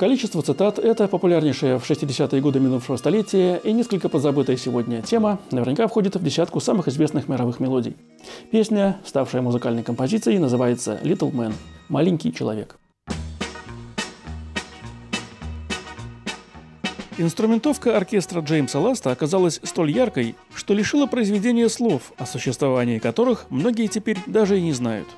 По количеству цитат это популярнейшая в 60-е годы минувшего столетия и несколько позабытая сегодня тема наверняка входит в десятку самых известных мировых мелодий. Песня, ставшая музыкальной композицией, называется «Little Man» – «Маленький человек». Инструментовка оркестра Джеймса Ласта оказалась столь яркой, что лишила произведения слов, о существовании которых многие теперь даже и не знают.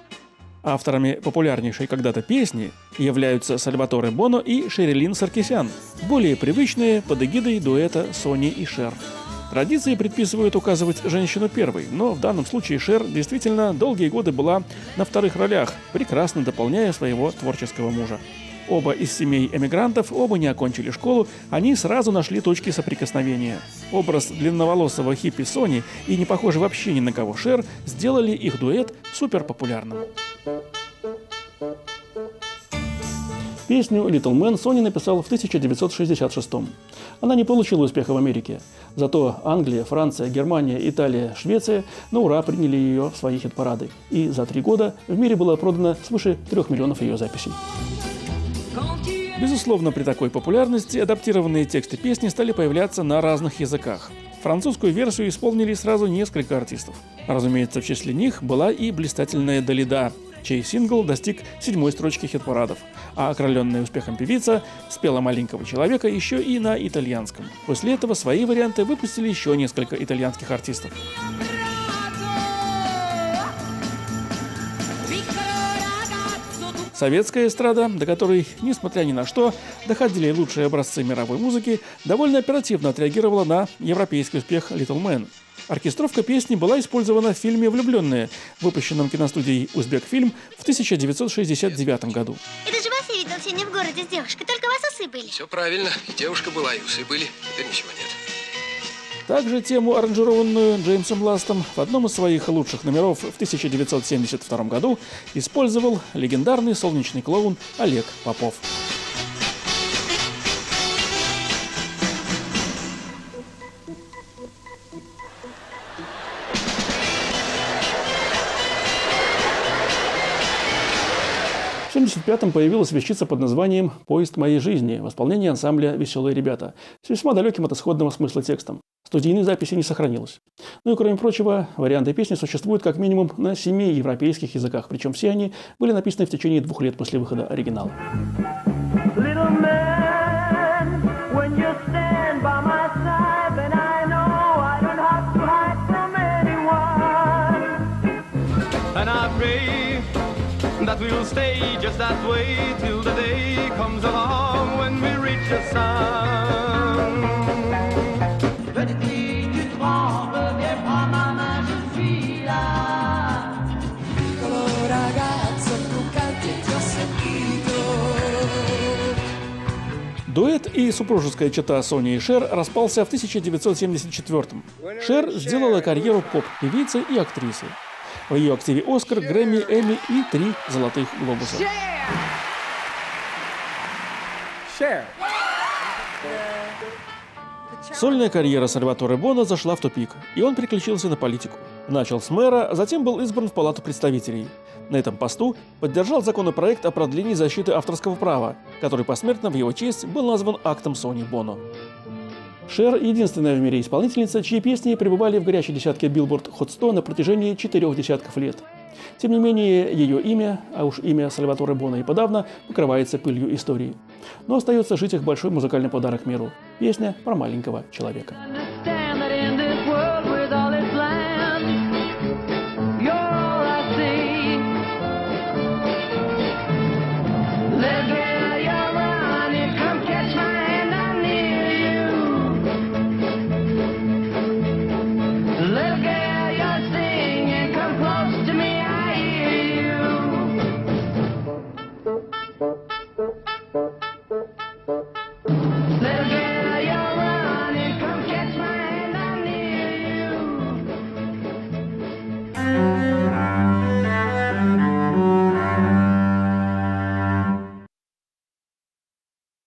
Авторами популярнейшей когда-то песни являются Сальваторе Боно и Шерилин Саркисян, более привычные под эгидой дуэта Сони и Шер. Традиции предписывают указывать женщину первой, но в данном случае Шер действительно долгие годы была на вторых ролях, прекрасно дополняя своего творческого мужа. Оба из семей эмигрантов, оба не окончили школу, они сразу нашли точки соприкосновения. Образ длинноволосого хиппи Сони и не похожий вообще ни на кого Шер сделали их дуэт супер популярным. Песню «Little Man» Сони написал в 1966 Она не получила успеха в Америке. Зато Англия, Франция, Германия, Италия, Швеция на ура приняли ее в свои хит-парады. И за три года в мире было продано свыше трех миллионов ее записей. Безусловно, при такой популярности адаптированные тексты песни стали появляться на разных языках. Французскую версию исполнили сразу несколько артистов. Разумеется, в числе них была и блистательная Далида, чей сингл достиг седьмой строчки хит-парадов, а окрыленная успехом певица спела «Маленького человека» еще и на итальянском. После этого свои варианты выпустили еще несколько итальянских артистов. Советская эстрада, до которой, несмотря ни на что, доходили лучшие образцы мировой музыки, довольно оперативно отреагировала на европейский успех «Little Man». Оркестровка песни была использована в фильме «Влюбленные», выпущенном киностудией «Узбекфильм» в 1969 году. Это же вас я видел сегодня в городе с девушкой, только вас усы были. Все правильно. И девушка была, и усы были. Теперь ничего нет. Также тему, аранжированную Джеймсом Ластом, в одном из своих лучших номеров в 1972 году использовал легендарный солнечный клоун Олег Попов. В 1975-м появилась вещица под названием «Поезд моей жизни» в исполнении ансамбля «Веселые ребята» с весьма далеким от исходного смысла текстом. Студийной записи не сохранилось. Ну и кроме прочего, варианты песни существуют как минимум на семи европейских языках, причем все они были написаны в течение двух лет после выхода оригинала. that we'll stay just that way till the day comes along when we reach the sun. Дуэт и супружеская чета Сони и Шер распался в 1974-м. Шер сделала карьеру поп-певицы и актрисы. В ее активе Оскар, Грэмми, Эмми и три золотых глобуса. Сольная карьера Сальваторе Бона зашла в тупик, и он переключился на политику. Начал с мэра, затем был избран в Палату представителей. На этом посту поддержал законопроект о продлении защиты авторского права, который посмертно в его честь был назван актом Сони Боно. Шер – единственная в мире исполнительница, чьи песни пребывали в горячей десятке Billboard Hot 100 на протяжении четырех десятков лет. Тем не менее, ее имя, а уж имя Сальваторе Бона и подавно, покрывается пылью истории. Но остается жить их большой музыкальный подарок миру – песня про маленького человека.